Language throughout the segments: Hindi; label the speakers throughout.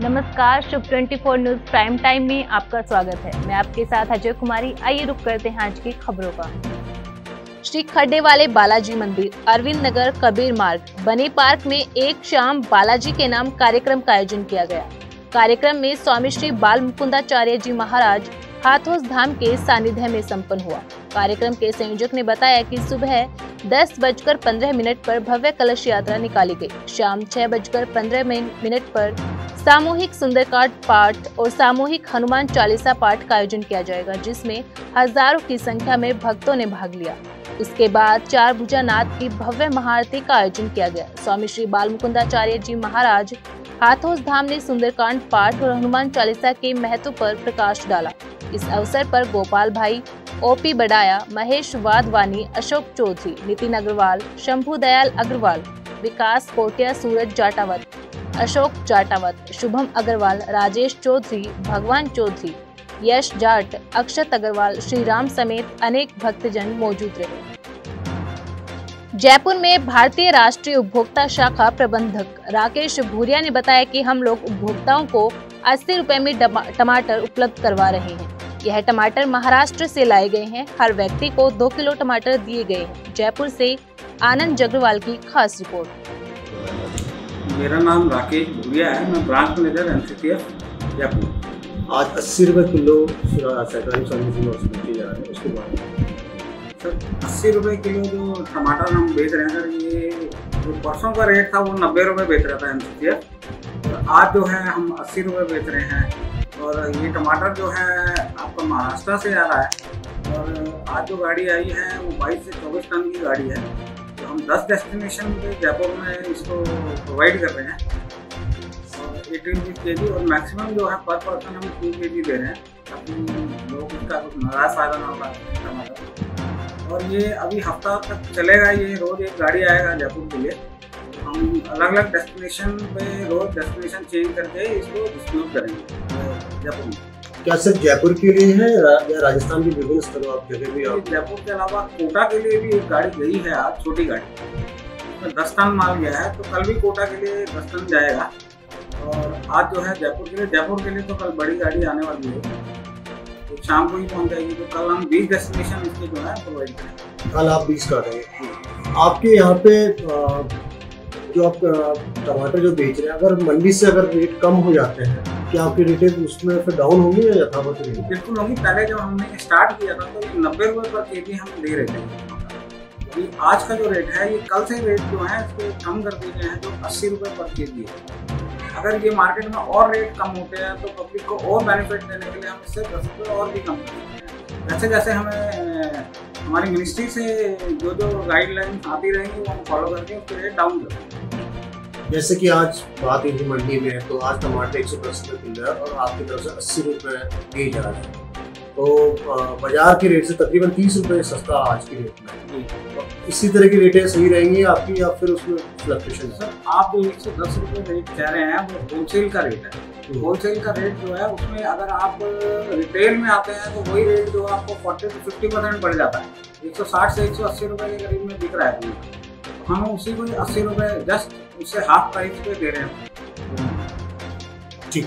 Speaker 1: नमस्कार, शुभ 24 न्यूज़ प्राइम टाइम में आपका स्वागत है। मैं आपके साथ अजय कुमारी। आइए रुक करते हैं आज की खबरों का। श्री खड्डे वाले बालाजी मंदिर, अरविंद नगर, कबीर मार्ग, बने पार्क में एक शाम बालाजी के नाम कार्यक्रम का आयोजन किया गया। कार्यक्रम में स्वामी श्री बाल मुकुंदाचार्य जी महाराज हाथोस धाम के सानिध्य में संपन्न हुआ। कार्यक्रम के संयोजक ने बताया कि सुबह दस बजकर पंद्रह मिनट पर भव्य कलश यात्रा निकाली गई। शाम छह बजकर पंद्रह मिनट पर सामूहिक सुंदरकांड पाठ और सामूहिक हनुमान चालीसा पाठ का आयोजन किया जाएगा, जिसमें हज़ारों की संख्या में भक्तों ने भाग लिया। इसके बाद चार भुजा नाथ की भव्य महाआरती का आयोजन किया गया। स्वामी श्री बाल मुकुंदाचार्य जी महाराज हाथोस धाम ने सुंदरकांड पाठ और हनुमान चालीसा के महत्व पर प्रकाश डाला। इस अवसर पर गोपाल भाई, ओपी बडाया, महेश वाधवानी, अशोक चौधरी, नितिन अग्रवाल, शंभु दयाल अग्रवाल, विकास कोटिया सूरज जाटावत, अशोक जाटावत, शुभम अग्रवाल, राजेश चौधरी, भगवान चौधरी यश जाट, अक्षत अग्रवाल श्री राम समेत अनेक भक्तजन मौजूद रहे। जयपुर में भारतीय राष्ट्रीय उपभोक्ता शाखा प्रबंधक राकेश भूरिया ने बताया कि हम लोग उपभोक्ताओं को अस्सी रुपए में टमाटर उपलब्ध करवा रहे हैं। यह टमाटर महाराष्ट्र से लाए गए हैं। हर व्यक्ति को दो किलो टमाटर दिए गए जयपुर से आनंद जगरवाल की खास रिपोर्ट।
Speaker 2: मेरा नाम राकेश भूरिया है। मैं ब्रांच मैनेजर एनसीटीएफ जयपुर।
Speaker 3: आज अस्सी रुपये किलो सरकारी सर्विस जा रहे हैं, उसके बाद।
Speaker 2: सर अस्सी रुपये किलो जो टमाटर हम बेच रहे हैं, सर, ये जो परसों का रेट था वो नब्बे रुपये बेच रहा था एन और आज जो है हम अस्सी रुपये बेच रहे हैं। और ये टमाटर जो है आपका महाराष्ट्र से आ रहा है। और आज जो गाड़ी आई है, वो बाईस से चौबीस टन की गाड़ी है। तो हम दस डेस्टिनेशन पे जयपुर में इसको प्रोवाइड कर रहे हैं। एटीन रुपीज़ के जी और मैक्सिमम जो है पर पर्सन हम टू के जी दे रहे हैं। ताकि लोग कुछ नाराज़ फ़ायदा ना होगा और ये अभी हफ़्ता तक चलेगा ये रोज़ एक गाड़ी आएगा जयपुर के लिए। हम अलग अलग डेस्टिनेशन पे रोज डेस्टिनेशन चेंज करके इसको डिस्ट्रीब्यूट करेंगे जयपुर में।
Speaker 3: क्या सिर्फ़ जयपुर के लिए है या राजस्थान की विभिन्न स्थलों आप जगह भी आप
Speaker 2: जयपुर के अलावा कोटा के लिए भी एक गाड़ी गई है आज छोटी गाड़ी। दस टन माल गया है तो कल भी कोटा के लिए दस टन जाएगा। और आज जो है जयपुर के लिए जयपुर के लिए तो कल बड़ी गाड़ी आने वाली है। तो शाम को ही पहुँच जाएगी तो कल हम बीस डेस्टिनेशन इसके जो है प्रोवाइड करेंगे।
Speaker 3: कल आप बीस कर रहे हैं आपके यहाँ पे जो आप टमाटर जो बेच रहे हैं अगर मंडी से अगर रेट कम हो जाते हैं क्या आपकी रेटें उसमें फिर डाउन होंगी या यथावत रहेंगी
Speaker 2: बिल्कुल होंगी। पहले जब हमने स्टार्ट किया था तो नब्बे रुपये पर के जी हम दे रहे थे। अभी आज का जो रेट है ये कल से रेट जो है इसको कम कर दिए गए हैं जो अस्सी रुपये पर के जी है। अगर ये मार्केट में और रेट कम होते हैं तो पब्लिक को और बेनिफिट देने के लिए हम इससे दस रुपये और भी कम कर सकते हैं। जैसे जैसे हमें, हमारी मिनिस्ट्री से जो जो गाइडलाइन आती रहेंगी, वो हम फॉलो करके उसके रेट डाउन करेंगे
Speaker 3: जैसे कि आज बात इनकी मंडी में है तो आज टमाटर एक सौ दस रुपये किलो है और आपकी तरफ़ से अस्सी रुपये दिए जा रहे हैं। तो बाज़ार के रेट से तकरीबन तीस रुपये सस्ता आज के रेट में तो इसी तरह की रेटें सही रहेंगी आपकी या फिर उसमें फ्लक्चुएशन
Speaker 2: सर आप जो एक सौ दस रुपये रेट कह रहे हैं वो होलसेल का रेट है। होलसेल हम्म। का रेट जो है उसमें अगर आप रिटेल में आते हैं तो वही रेट जो आपको फोर्टी टू फिफ्टी परसेंट बढ़ जाता है। एक सौ साठ से एक सौ अस्सी रुपये के करीब में बिक रहा है हम उसी को अस्सी रुपये जस्ट उससे हाफ़ प्राइस पे दे रहे हैं।
Speaker 3: ठीक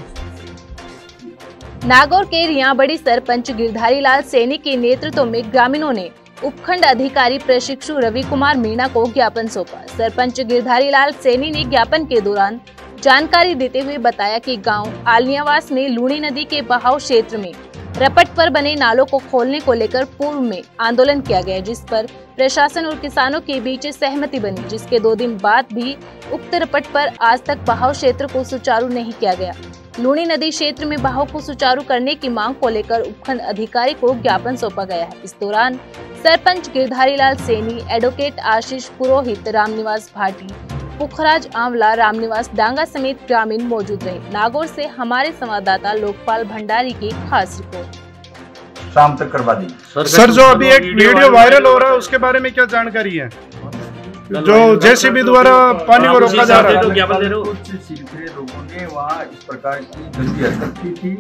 Speaker 1: नागौर के रियाबड़ी सरपंच गिरधारी लाल सैनी के नेतृत्व में ग्रामीणों ने उपखंड अधिकारी प्रशिक्षु रवि कुमार मीणा को ज्ञापन सौंपा। सरपंच गिरधारी लाल सैनी ने ज्ञापन के दौरान जानकारी देते हुए बताया कि गाँव आलियावास में लूणी नदी के बहाव क्षेत्र में रपट पर बने नालों को खोलने को लेकर पूर्व में आंदोलन किया गया, जिस पर प्रशासन और किसानों के बीच सहमति बनी, जिसके दो दिन बाद भी उक्त रपट पर आज तक बहाव क्षेत्र को सुचारू नहीं किया गया। लूणी नदी क्षेत्र में बहाव को सुचारू करने की मांग को लेकर उपखंड अधिकारी को ज्ञापन सौंपा गया है। इस दौरान सरपंच गिरधारी लाल सैनी, एडवोकेट आशीष पुरोहित, रामनिवास भाटी पुखराज आंवला रामनिवास डांगा समेत ग्रामीण मौजूद रहे। नागौर से हमारे संवाददाता लोकपाल भंडारी की खास रिपोर्ट।
Speaker 4: शाम तक करवा दी।
Speaker 5: सर, सर जो अभी एक वीडियो वायरल हो रहा है उसके बारे में क्या जानकारी है? जो जेसीबी द्वारा पानी को रोका जा रहा है।
Speaker 4: कुछ लोगों ने वहाँ इस प्रकार की गलती हरकत की थी।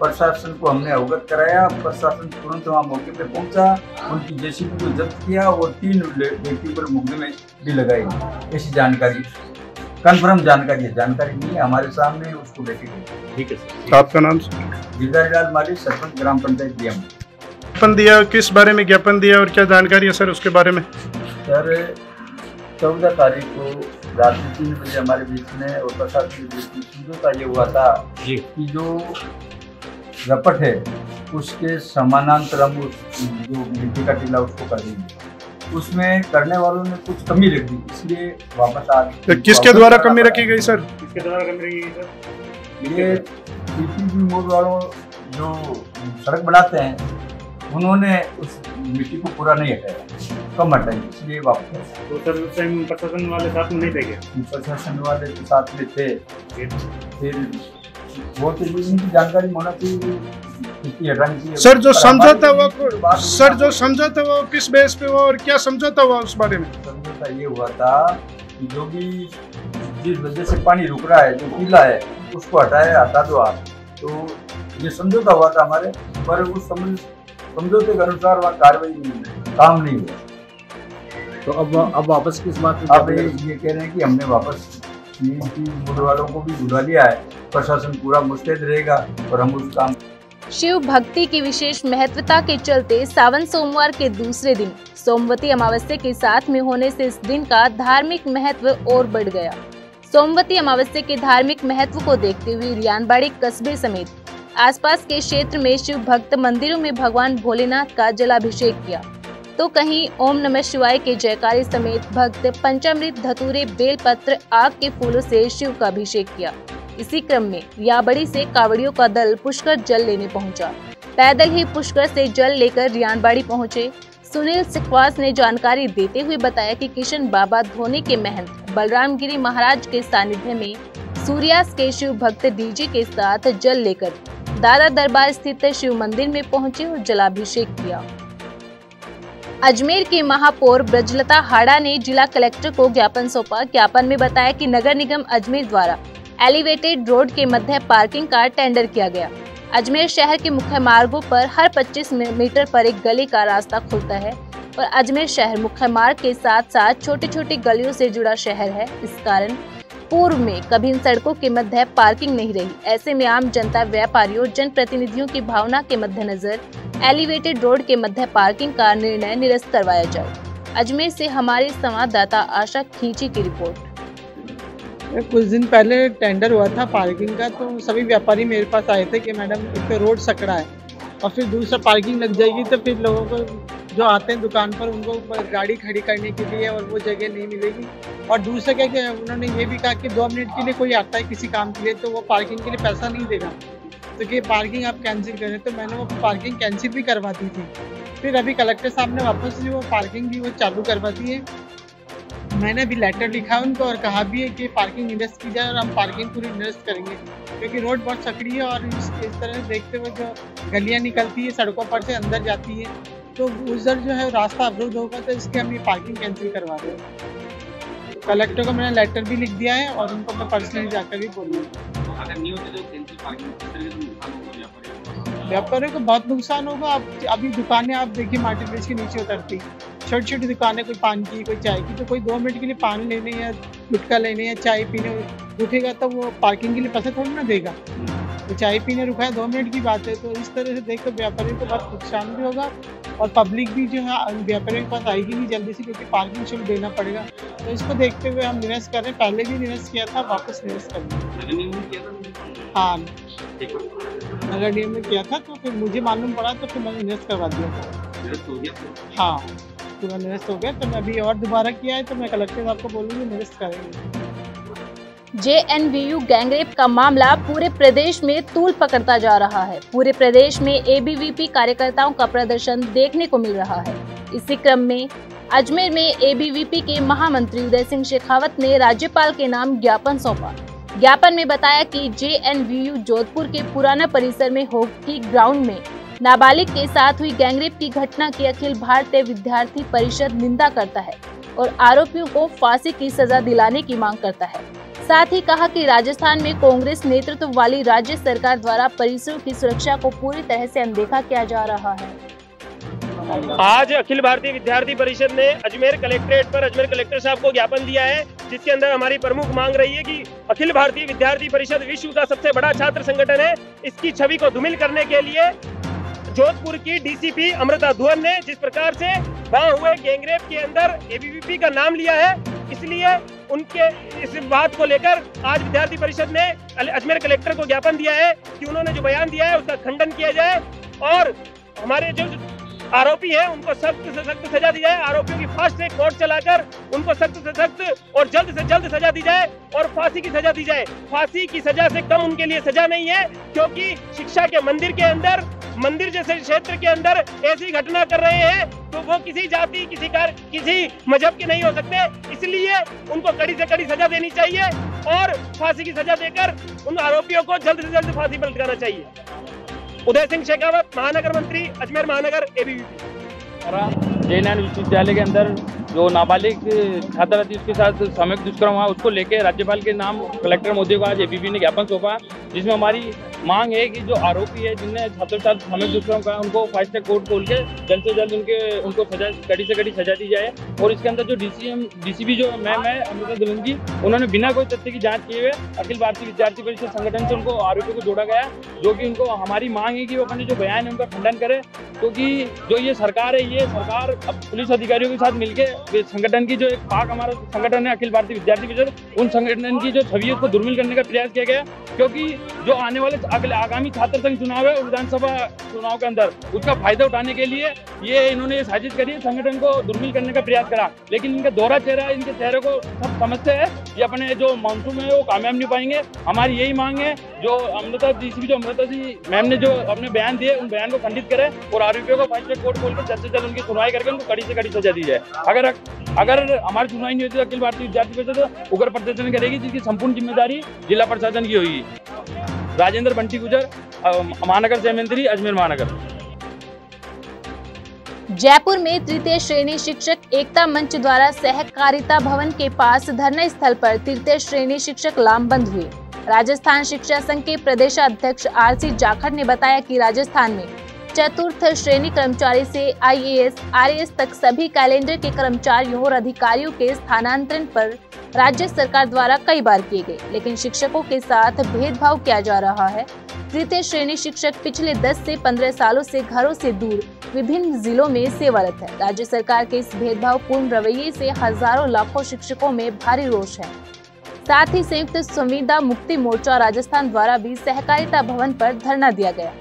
Speaker 4: प्रशासन को हमने अवगत कराया। प्रशासन तुरंत वहाँ मौके पे पहुँचा। उनकी जेसीबी को जब्त किया। और तीन व्यक्तियों पर मुकदमे भी लगाए ऐसी जानकारी कन्फर्म जानकारी है जानकारी नहीं है हमारे सामने। उसको लेके गए।
Speaker 6: ठीक है
Speaker 5: आपका नाम
Speaker 4: गिरधारीलाल माली सरपंच ग्राम पंचायत डीएम।
Speaker 5: ज्ञापन दिया किस बारे में ज्ञापन दिया और क्या जानकारी है सर उसके बारे में?
Speaker 4: सर चौदह तारीख को रात में तीन बजे हमारे बीच में और प्रशासन के बीच में समझौता ये हुआ था कि जो रपट है उसके समानांतर हम उस जो मिट्टी का टीला उसको कर देंगे। उसमें करने वालों ने कुछ कमी रख दी इसलिए वापस आ
Speaker 5: तो किसके द्वारा कमी रखी गई सर?
Speaker 6: किसके द्वारा कमी रखी गई सर?
Speaker 4: ये पीपीपी मोड वालों जो सड़क बनाते हैं उन्होंने उस मिट्टी को पूरा नहीं हटाया। कम हटाई इसलिए वापस।
Speaker 6: तो सर उस टाइम प्रशासन वाले साथ में नहीं थे क्या?
Speaker 4: प्रशासन वाले के साथ में थे।
Speaker 6: फिर
Speaker 4: फिर वो तो इनकी जानकारी होना चाहिए हटानी
Speaker 5: सर जो
Speaker 4: मिट्टी बाद में
Speaker 5: सर जो समझौता हुआ वो किस बेस पे हुआ और क्या समझौता हुआ उस बारे में?
Speaker 4: समझौता ये हुआ था कि जो भी जिस वजह से पानी रुक रहा है जो टीला है उसको हटाया हटा दो आप। तो ये समझौता हुआ था हमारे पर उस समझ समझौते के अनुसार वहाँ कार्रवाई काम नहीं हुआ।
Speaker 7: तो अब अब वापस किस बात पे
Speaker 4: अब ये ये कह रहे हैं कि हमने वापस वालों को भी बुला लिया है। प्रशासन पूरा मुस्तैद रहेगा और हम उस काम
Speaker 1: शिव भक्ति की विशेष महत्वता के चलते सावन सोमवार के दूसरे दिन सोमवती अमावस्या के साथ में होने से इस दिन का धार्मिक महत्व और बढ़ गया। सोमवती अमावस्या के धार्मिक महत्व को देखते हुए रियानबाड़ी कस्बे समेत आसपास के क्षेत्र में शिव भक्त मंदिरों में भगवान भोलेनाथ का जलाभिषेक किया। तो कहीं ओम नमः शिवाय के जयकारे समेत भक्त पंचामृत धतूरे बेलपत्र आग के फूलों से शिव का अभिषेक किया। इसी क्रम में याबड़ी से कावड़ियों का दल पुष्कर जल लेने पहुँचा। पैदल ही पुष्कर से जल लेकर रियानबाड़ी पहुँचे। सुनील सिखवास ने जानकारी देते हुए बताया कि किशन बाबा धोनी के महंत बलराम गिरी महाराज के सानिध्य में सूर्यास्त के शिव भक्त डीजे के साथ जल लेकर दादा दरबार स्थित शिव मंदिर में पहुँचे और जलाभिषेक किया। अजमेर के महापौर ब्रजलता हाड़ा ने जिला कलेक्टर को ज्ञापन सौंपा। ज्ञापन में बताया कि नगर निगम अजमेर द्वारा एलिवेटेड रोड के मध्य पार्किंग का टेंडर किया गया। अजमेर शहर के मुख्य मार्गों पर हर 25 मीटर पर एक गली का रास्ता खुलता है और अजमेर शहर मुख्य मार्ग के साथ साथ छोटी छोटी गलियों से जुड़ा शहर है। इस कारण पूर्व में कभी इन सड़कों के मध्य पार्किंग नहीं रही। ऐसे में आम जनता व्यापारियों जनप्रतिनिधियों की भावना के मद्देनजर एलिवेटेड रोड के मध्य पार्किंग का निर्णय निरस्त करवाया जाए। अजमेर से हमारे संवाददाता आशा खींची की रिपोर्ट।
Speaker 8: कुछ दिन पहले टेंडर हुआ था पार्किंग का तो सभी व्यापारी मेरे पास आए थे कि मैडम, एक तो रोड सकड़ा है और फिर दूसरा पार्किंग लग जाएगी तो फिर लोगों को जो आते हैं दुकान पर उनको गाड़ी खड़ी करने के लिए और वो जगह नहीं मिलेगी। और दूसरा क्या कि उन्होंने ये भी कहा कि दो मिनट के लिए कोई आता है किसी काम के लिए तो वो पार्किंग के लिए पैसा नहीं देगा। तो कि पार्किंग आप कैंसिल करें तो मैंने वो पार्किंग कैंसिल भी करवा दी थी। फिर अभी कलेक्टर साहब ने वापस जो वो पार्किंग भी वो चालू करवा दी है। मैंने अभी लेटर लिखा है उनको और कहा भी है कि पार्किंग निरस्त की जाए और हम पार्किंग पूरी निरस्त करेंगे। क्योंकि रोड बहुत सकड़ी है और इस, तरह देखते हुए जो गलियाँ निकलती है सड़कों पर से अंदर जाती है तो उधर जो है रास्ता अवरुद्ध होगा तो इसके हम ये पार्किंग कैंसिल करवा रहे हैं। कलेक्टर को मैंने लेटर भी लिख दिया है और उनको मैं पर्सनली जाकर भी
Speaker 2: नहीं होते तो होगा व्यापारियों को
Speaker 8: बहुत नुकसान होगा। आप अभी दुकानें आप देखिए मार्केट प्लेस के नीचे उतरती। छोटी छोटी दुकानें कोई पान की कोई चाय की तो कोई दो मिनट के लिए पान लेने या गुटखा लेने या चाय पीने रुकेगा तो वो पार्किंग के लिए पैसा थोड़ी ना देगा। तो चाय पीने रुका है दो मिनट की बात है तो इस तरह से देख कर व्यापारियों को बहुत नुकसान भी होगा और पब्लिक भी जो है व्यापारियों के पास आएगी नहीं जल्दी से क्योंकि पार्किंग शुल्क देना पड़ेगा। तो इसको देखते हुए हम निरस्त कर रहे हैं। पहले भी निवेश किया था वापस निरस्त कर
Speaker 2: किया था
Speaker 8: हाँ। नगर निगम ने किया था तो फिर मुझे मालूम पड़ा तो फिर मैंने निरस्त करवा दिया। था
Speaker 2: हो गया? तो
Speaker 8: हाँ। पूरा हो गया तो मैं अभी और दोबारा किया है तो मैं कलेक्टर साहब को बोलूँगी निरस्त करेंगे।
Speaker 1: जेएनवीयू गैंगरेप का मामला पूरे प्रदेश में तूल पकड़ता जा रहा है। पूरे प्रदेश में एबीवीपी कार्यकर्ताओं का प्रदर्शन देखने को मिल रहा है। इसी क्रम में अजमेर में एबीवीपी के महामंत्री उदय सिंह शेखावत ने राज्यपाल के नाम ज्ञापन सौंपा। ज्ञापन में बताया कि जेएनवीयू जोधपुर के पुराना परिसर में हॉकी ग्राउंड में नाबालिग के साथ हुई गैंगरेप की घटना की अखिल भारतीय विद्यार्थी परिषद निंदा करता है और आरोपियों को फांसी की सजा दिलाने की मांग करता है। साथ ही कहा कि राजस्थान में कांग्रेस नेतृत्व वाली राज्य सरकार द्वारा परिसरों की सुरक्षा को पूरी तरह से अनदेखा किया जा रहा है।
Speaker 9: आज अखिल भारतीय विद्यार्थी परिषद ने अजमेर कलेक्ट्रेट पर अजमेर कलेक्टर साहब को ज्ञापन दिया है, जिसके अंदर हमारी प्रमुख मांग रही है कि अखिल भारतीय विद्यार्थी परिषद विश्व का सबसे बड़ा छात्र संगठन है। इसकी छवि को धूमिल करने के लिए जोधपुर की डीसीपी अमृता धुअन ने जिस प्रकार से वहाँ हुए गैंगरेप के अंदर एबीवीपी का नाम लिया है, इसलिए उनके इस बात को लेकर आज विद्यार्थी परिषद ने अजमेर कलेक्टर को ज्ञापन दिया है कि उन्होंने जो बयान दिया है उसका खंडन किया जाए और हमारे जो आरोपी हैं, उनको सख्त से सख्त सजा दी जाए। आरोपियों की फास्ट ट्रैक कोर्ट चलाकर उनको सख्त से सख्त और जल्द से जल्द सजा दी जाए और फांसी की सजा दी जाए। फांसी की सजा से कम उनके लिए सजा नहीं है, क्योंकि शिक्षा के मंदिर के अंदर, मंदिर जैसे क्षेत्र के अंदर ऐसी घटना कर रहे हैं तो वो किसी जाति, किसी कार, किसी मज़हब के नहीं हो सकते। इसलिए उनको कड़ी से कड़ी सजा देनी चाहिए और फांसी की सजा देकर उन आरोपियों को जल्द से जल्द फांसी पर लटकाना चाहिए। उदय सिंह शेखावत महानगर मंत्री अजमेर महानगर एबीवीपी
Speaker 10: जय विश्वविद्यालय के अंदर जो नाबालिग छात्रा थी उसके साथ सामूहिक दुष्कर्म हुआ, उसको लेकर राज्यपाल के नाम कलेक्टर मोदी को आज एबीपी ने ज्ञापन सौंपा, जिसमें हमारी मांग है कि जो आरोपी है, जिनने छात्र साथ सामूहिक दुष्कर्म कहा उनको फास्ट ट्रैक कोर्ट खोल के जल्द से जल्द उनके, उनको सजा, कड़ी से कड़ी सजा दी जाए। और इसके अंदर जो डीसीएम डीसीपी जो मैम है, अमृता दुलन जी, उन्होंने बिना कोई तथ्य की जाँच किए हुए अखिल भारतीय विद्यार्थी परिषद संगठन से उनको आरोपियों को जोड़ा गया, जो कि उनको, हमारी मांग है कि वो अपने जो बयान है उनका खंडन करे, क्योंकि जो ये सरकार है, ये सरकार अब पुलिस अधिकारियों के साथ मिलकर संगठन की जो एक पाक हमारा संगठन है, अखिल भारतीय विद्यार्थी परिषद, उन संगठन की जो छवि उसको दुर्मिल करने का प्रयास किया गया, क्योंकि जो आने वाले अगले आगामी छात्र संघ चुनाव है, विधानसभा चुनाव के अंदर, उसका फ़ायदा उठाने के लिए ये इन्होंने ये साजिश करी, संगठन को दुर्मिल करने का प्रयास करा। लेकिन इनका दोहरा चेहरा, इनके चेहरे को सब समझते हैं, ये अपने जो मानसून है, वो कामयाब नहीं पाएँगे। हमारी यही मांग है, जो अमृता जी जो अमृता जी मैम ने जो अपने बयान दिए, उन बयान को खंडित करे और आरोपियों को फाइव कोर्ट खोल कर जल्द से जल्द उनकी सुनवाई करके उनको कड़ी से कड़ी सजा दी जाए। अगर अगर हमारी सुनवाई नहीं होती तो अखिल भारतीय विद्यार्थी परिषद उग्र प्रदर्शन करेगी, जिसकी संपूर्ण ज़िम्मेदारी जिला प्रशासन की होगी। राजेंद्र बंटी गुजर महानगर से मंत्री अजमेर महानगर।
Speaker 1: जयपुर में तृतीय श्रेणी शिक्षक एकता मंच द्वारा सहकारिता भवन के पास धरना स्थल पर तृतीय श्रेणी शिक्षक लामबंद हुए। राजस्थान शिक्षा संघ के प्रदेश अध्यक्ष आर सी जाखड़ ने बताया कि राजस्थान में चतुर्थ श्रेणी कर्मचारी से आईएएस, आरएएस तक सभी कैलेंडर के कर्मचारियों और अधिकारियों के स्थानांतरण पर राज्य सरकार द्वारा कई बार किए गए लेकिन शिक्षकों के साथ भेदभाव किया जा रहा है। तृतीय श्रेणी शिक्षक पिछले 10 से 15 सालों से घरों से दूर विभिन्न जिलों में सेवारत है। राज्य सरकार के इस भेदभाव पूर्ण रवैये से हज़ारों लाखों शिक्षकों में भारी रोष है। साथ ही संयुक्त संविदा मुक्ति मोर्चा राजस्थान द्वारा भी सहकारिता भवन पर धरना दिया गया।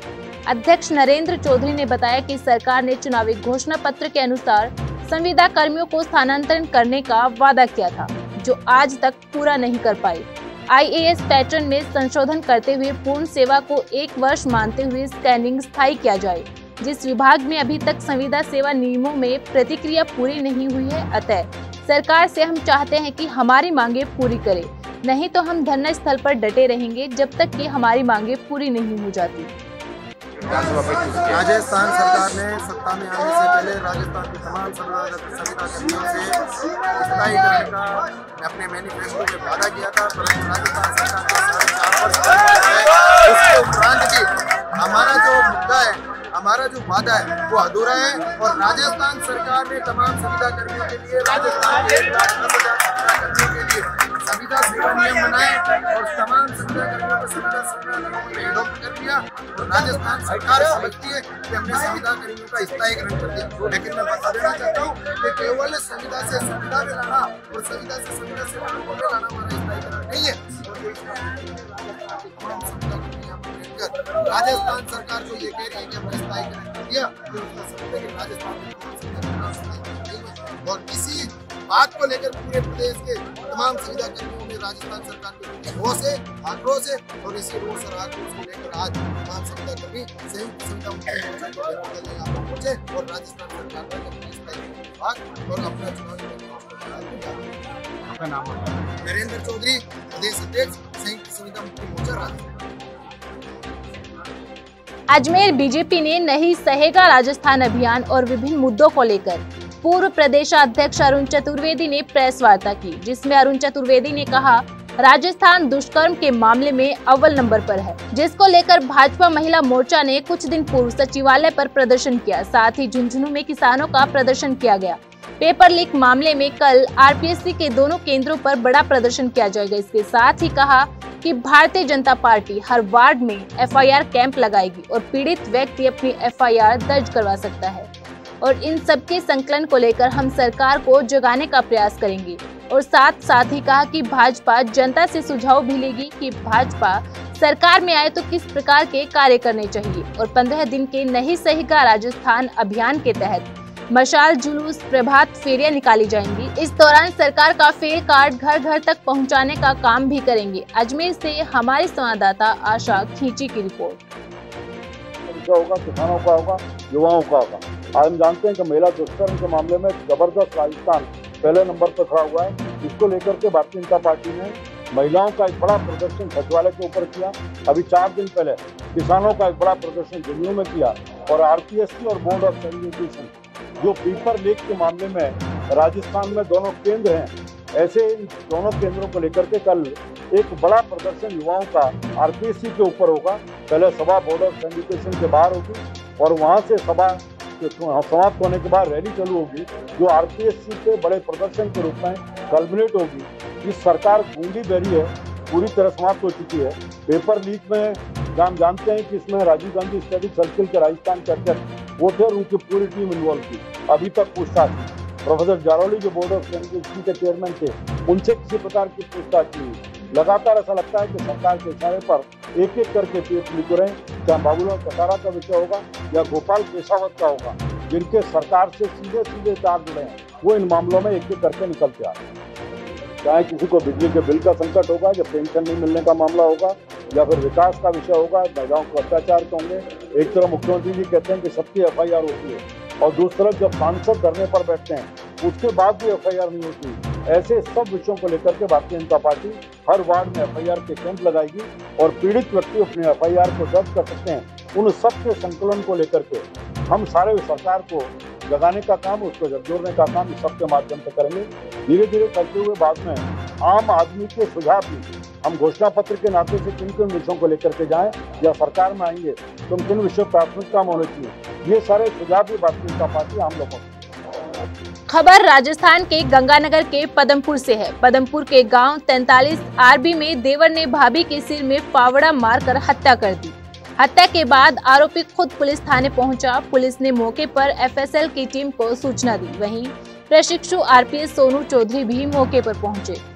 Speaker 1: अध्यक्ष नरेंद्र चौधरी ने बताया कि सरकार ने चुनावी घोषणा पत्र के अनुसार संविदा कर्मियों को स्थानांतरण करने का वादा किया था, जो आज तक पूरा नहीं कर पाई। आईएएस पैटर्न में संशोधन करते हुए पूर्ण सेवा को एक वर्ष मानते हुए स्कैनिंग स्थायी किया जाए, जिस विभाग में अभी तक संविदा सेवा नियमों में प्रतिक्रिया पूरी नहीं हुई है, अतः सरकार से हम चाहते हैं कि हमारी मांगे पूरी करे, नहीं तो हम धरना स्थल पर डटे रहेंगे जब तक कि हमारी मांगे पूरी नहीं हो जाती।
Speaker 11: राजस्थान सरकार ने सत्ता में आने से पहले राजस्थान के तमाम संविदा से अपने मैनिफेस्टो में वादा किया था, परंतु राजस्थान सरकार उसके उपरांत भी हमारा जो मुद्दा है, हमारा जो वादा है, वो अधूरा है और राजस्थान सरकार ने तमाम संविदा कर्मियों के लिए राजस्थान के संविदा सेवा नियम बनाए और तमाम संविदा कर्मियों को संविदा सेवा कर दिया। और राजस्थान सरकार समझती है कि हमने संविदा कर्मियों का स्थायीकरण कर दिया। लेकिन मैं बता देना चाहता हूँ कि केवल संविदा से संविदा में लाना और संविदा से संविदा सेवा में लाना नहीं है। राजस्थान सरकार जो ये कह रही है कि हमने स्थायीकरण कर दिया। तो कि राजस्थान और इसी बात को लेकर पूरे प्रदेश के तमाम संविदा कर्मियों में राजस्थान सरकार के रोष है आक्रोश है और इसी रोष और आक्रोश को लेकर आज तमाम संविदा कर्मी संयुक्त संविदा पहुँचे और राजस्थान सरकार पर अपने विभाग और अपना चुनावी नरेंद्र चौधरी प्रदेश अध्यक्ष संयुक्त संविदा मुक्ति मोर्चा राजस्थान।
Speaker 1: अजमेर बीजेपी ने नहीं सहेगा राजस्थान अभियान और विभिन्न मुद्दों को लेकर। पूर्व प्रदेश अध्यक्ष अरुण चतुर्वेदी ने प्रेस वार्ता की, जिसमें अरुण चतुर्वेदी ने कहा, राजस्थान दुष्कर्म के मामले में अव्वल नंबर पर है, जिसको लेकर भाजपा महिला मोर्चा ने कुछ दिन पूर्व सचिवालय पर प्रदर्शन किया, साथ ही झुंझुनू में किसानों का प्रदर्शन किया गया। पेपर लीक मामले में कल आरपीएससी के दोनों केंद्रों पर बड़ा प्रदर्शन किया जाएगा, इसके साथ ही कहा कि भारतीय जनता पार्टी हर वार्ड में एफआईआर कैंप लगाएगी और पीड़ित व्यक्ति अपनी एफआईआर दर्ज करवा सकता है। और इन सबके संकलन को लेकर हम सरकार को जगाने का प्रयास करेंगे। और साथ साथ ही कहा कि भाजपा जनता से सुझाव भी लेगी कि भाजपा सरकार में आए तो किस प्रकार के कार्य करने चाहिए। और पंद्रह दिन के नहीं सही का राजस्थान अभियान के तहत मशाल जुलूस प्रभात फेरियाँ निकाली जाएँगी। इस दौरान सरकार का फेर कार्ड घर घर तक पहुँचाने का काम भी करेंगे। अजमेर से हमारे संवाददाता आशा खींची की रिपोर्ट।
Speaker 12: होगा? किसानों का होगा? युवाओं का होगा? हम जानते हैं कि महिला दुष्कर्म के मामले में ज़बरदस्त राजस्थान पहले नंबर पर खड़ा हुआ है। इसको लेकर के भारतीय जनता पार्टी ने महिलाओं का एक बड़ा प्रदर्शन सचिवालय के ऊपर किया। अभी चार दिन पहले किसानों का एक बड़ा प्रदर्शन जमुई में किया और आरपीएससी और बोर्ड ऑफ़ एजुकेशन जो पेपर लीक के मामले में राजस्थान में दोनों केंद्र हैं, ऐसे इन दोनों केंद्रों को लेकर के कल एक बड़ा प्रदर्शन युवाओं का आरपीएससी के ऊपर होगा। पहले सभा बोर्ड ऑफ़ एजुकेशन के बाहर होगी और वहाँ से सभा समाप्त होने के बाद रैली चालू होगी, जो आरपीएससी के बड़े प्रदर्शन के रूप में कल्मिनेट होगी कि सरकार गूँगी बेरी है, पूरी तरह समाप्त हो चुकी है। पेपर लीक में हम जानते हैं कि इसमें राजीव गांधी स्टडी सर्किल के राजस्थान के अध्यक्ष, वो थे उनकी पूरी टीम इन्वॉल्व थी। अभी तक पूछताछ प्रोफेसर जारौली जो बोर्ड ऑफ़ के चेयरमैन थे, उनसे किसी प्रकार की पूछताछ नहीं लगातार ऐसा लगता है कि सरकार के इशारे पर एक एक करके पेश लिख रहे हैं। चाहे बाबूलाल कटारा का विषय होगा या गोपाल केशावत का होगा, जिनके सरकार से सीधे सीधे तार जुड़े हैं, वो इन मामलों में एक एक करके निकलते आ रहे हैं। चाहे किसी को बिजली के बिल का संकट होगा या पेंशन नहीं मिलने का मामला होगा, या फिर विकास का विषय होगा महिलाओं को अत्याचार के होंगे। एक तरफ़ मुख्यमंत्री जी कहते हैं कि सबकी एफ़ होती है। और दूसरी तरफ़ जब सांसद धरने पर बैठते हैं, उसके बाद भी एफआईआर नहीं होती। ऐसे सब विषयों को लेकर के भारतीय जनता पार्टी हर वार्ड में एफआईआर के कैंप लगाएगी और पीड़ित व्यक्ति अपने एफआईआर को दर्ज कर सकते हैं। उन सब के संकलन को लेकर के हम सारे सरकार को जगाने का काम, उसको जोड़ने का काम इस सबके माध्यम से करेंगे। धीरे धीरे करते हुए बाद में आम आदमी के सुझाव भी हम घोषणा पत्र के नाते से किन किन विषयों को लेकर के जाएँ या सरकार में आएँगे तो किन विषयों प्राथमिकता में होने चाहिए, ये सारे सुझाव भी भारतीय जनता पार्टी, आम लोगों
Speaker 1: खबर राजस्थान के गंगानगर के पदमपुर से है। पदमपुर के गाँव 43 आरबी में देवर ने भाभी के सिर में पावड़ा मारकर हत्या कर दी। हत्या के बाद आरोपी खुद पुलिस थाने पहुँचा। पुलिस ने मौके पर एफएसएल की टीम को सूचना दी। वहीं प्रशिक्षु आरपीएस सोनू चौधरी भी मौके पर पहुँचे।